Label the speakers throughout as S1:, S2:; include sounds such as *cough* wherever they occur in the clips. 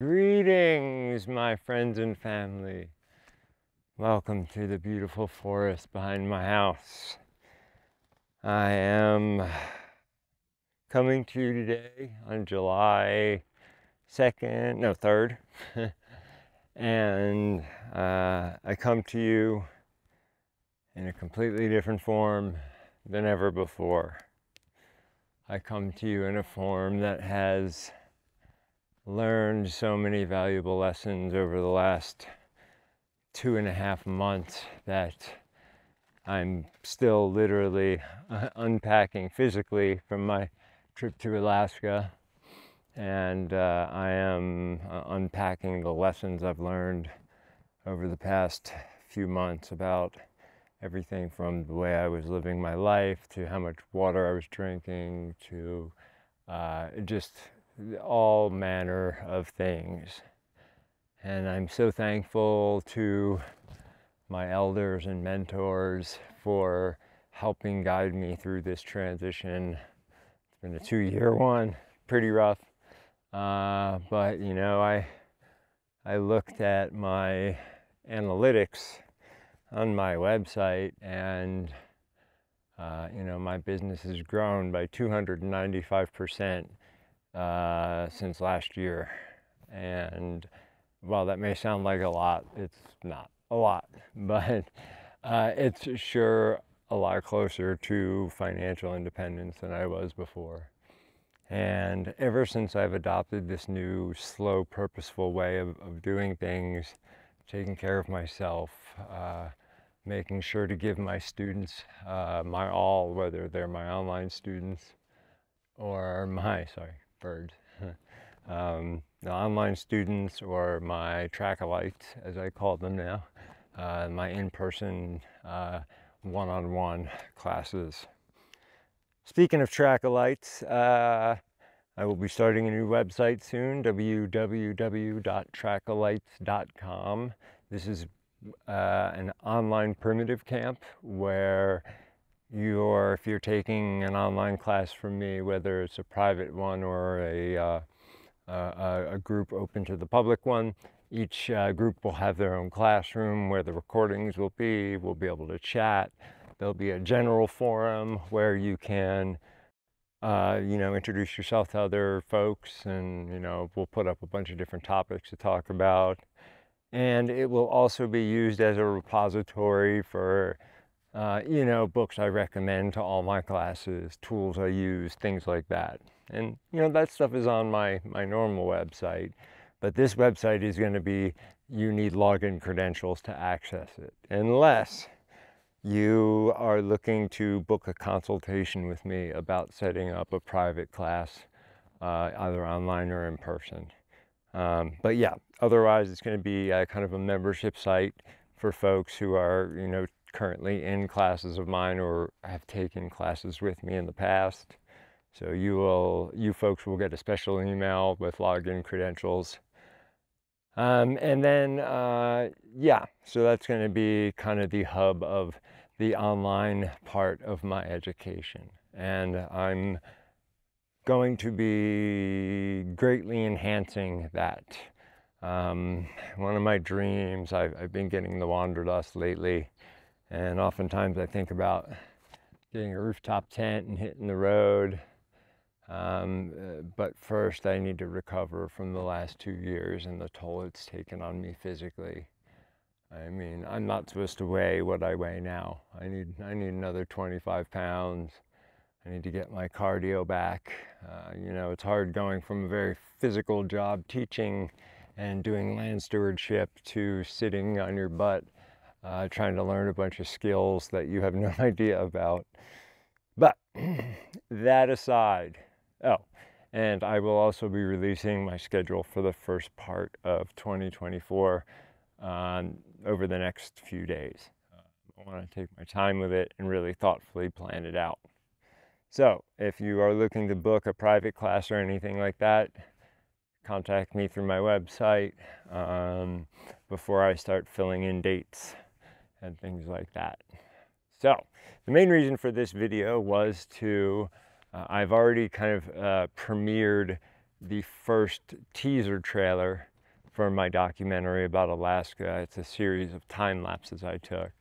S1: Greetings, my friends and family. Welcome to the beautiful forest behind my house. I am coming to you today on July 2nd, no, 3rd. *laughs* and uh, I come to you in a completely different form than ever before. I come to you in a form that has learned so many valuable lessons over the last two and a half months that I'm still literally uh, unpacking physically from my trip to Alaska. And uh, I am uh, unpacking the lessons I've learned over the past few months about everything from the way I was living my life to how much water I was drinking to uh, just all manner of things. And I'm so thankful to my elders and mentors for helping guide me through this transition. It's been a two year one, pretty rough. Uh, but you know, I I looked at my analytics on my website and uh, you know my business has grown by 295 percent uh, since last year. And while that may sound like a lot, it's not a lot, *laughs* but uh, it's sure a lot closer to financial independence than I was before. And ever since I've adopted this new, slow, purposeful way of, of doing things, taking care of myself, uh, making sure to give my students uh, my all, whether they're my online students or my, sorry, birds. *laughs* um, the online students or my trackolytes, as I call them now, uh, my in-person uh, one-on-one classes. Speaking of trackolytes, uh, I will be starting a new website soon, www.trackolytes.com. This is uh, an online primitive camp where you're, if you're taking an online class from me, whether it's a private one or a, uh, a, a, group open to the public one, each uh, group will have their own classroom where the recordings will be. We'll be able to chat. There'll be a general forum where you can, uh, you know, introduce yourself to other folks and, you know, we'll put up a bunch of different topics to talk about. And it will also be used as a repository for uh, you know, books I recommend to all my classes, tools I use, things like that. And, you know, that stuff is on my, my normal website. But this website is going to be, you need login credentials to access it. Unless you are looking to book a consultation with me about setting up a private class, uh, either online or in person. Um, but yeah, otherwise it's going to be a, kind of a membership site for folks who are, you know, currently in classes of mine or have taken classes with me in the past. So you will, you folks will get a special email with login credentials. Um, and then, uh, yeah, so that's going to be kind of the hub of the online part of my education. And I'm going to be greatly enhancing that. Um, one of my dreams, I've, I've been getting the wanderlust lately, and oftentimes I think about getting a rooftop tent and hitting the road. Um, uh, but first, I need to recover from the last two years and the toll it's taken on me physically. I mean, I'm not supposed to weigh what I weigh now. I need, I need another 25 pounds. I need to get my cardio back. Uh, you know, it's hard going from a very physical job teaching and doing land stewardship to sitting on your butt uh, trying to learn a bunch of skills that you have *laughs* no idea about. But *clears throat* that aside, oh, and I will also be releasing my schedule for the first part of 2024 um, over the next few days. I want to take my time with it and really thoughtfully plan it out. So if you are looking to book a private class or anything like that, contact me through my website um, before I start filling in dates and things like that. So the main reason for this video was to, uh, I've already kind of uh, premiered the first teaser trailer for my documentary about Alaska. It's a series of time lapses I took.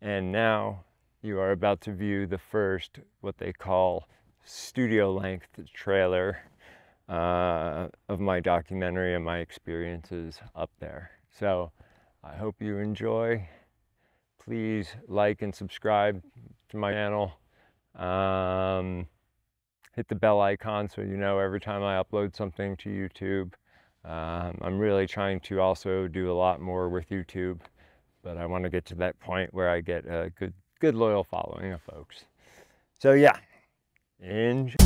S1: And now you are about to view the first, what they call studio length trailer uh, of my documentary and my experiences up there. So I hope you enjoy. Please like and subscribe to my channel. Um, hit the bell icon so you know every time I upload something to YouTube. Um, I'm really trying to also do a lot more with YouTube, but I want to get to that point where I get a good, good loyal following of folks. So yeah, enjoy.